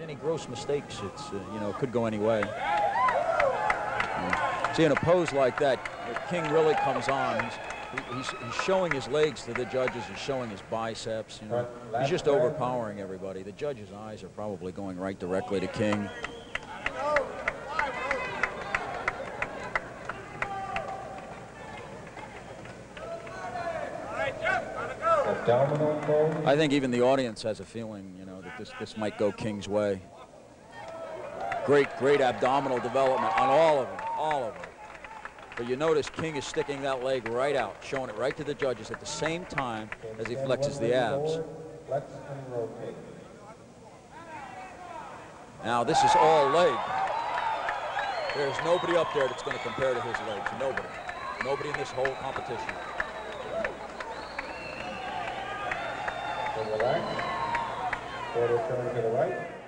any gross mistakes, it's uh, you know it could go any way. See, in a pose like that, King really comes on. He's, he's, he's showing his legs to the judges. He's showing his biceps. You know, he's just overpowering everybody. The judges' eyes are probably going right directly to King. I think even the audience has a feeling, you know, that this, this might go King's way. Great, great abdominal development on all of them, all of them. But you notice King is sticking that leg right out, showing it right to the judges at the same time as he flexes the abs. Now this is all leg. There's nobody up there that's going to compare to his legs. Nobody. Nobody in this whole competition. Relax. Quarter turn to the right.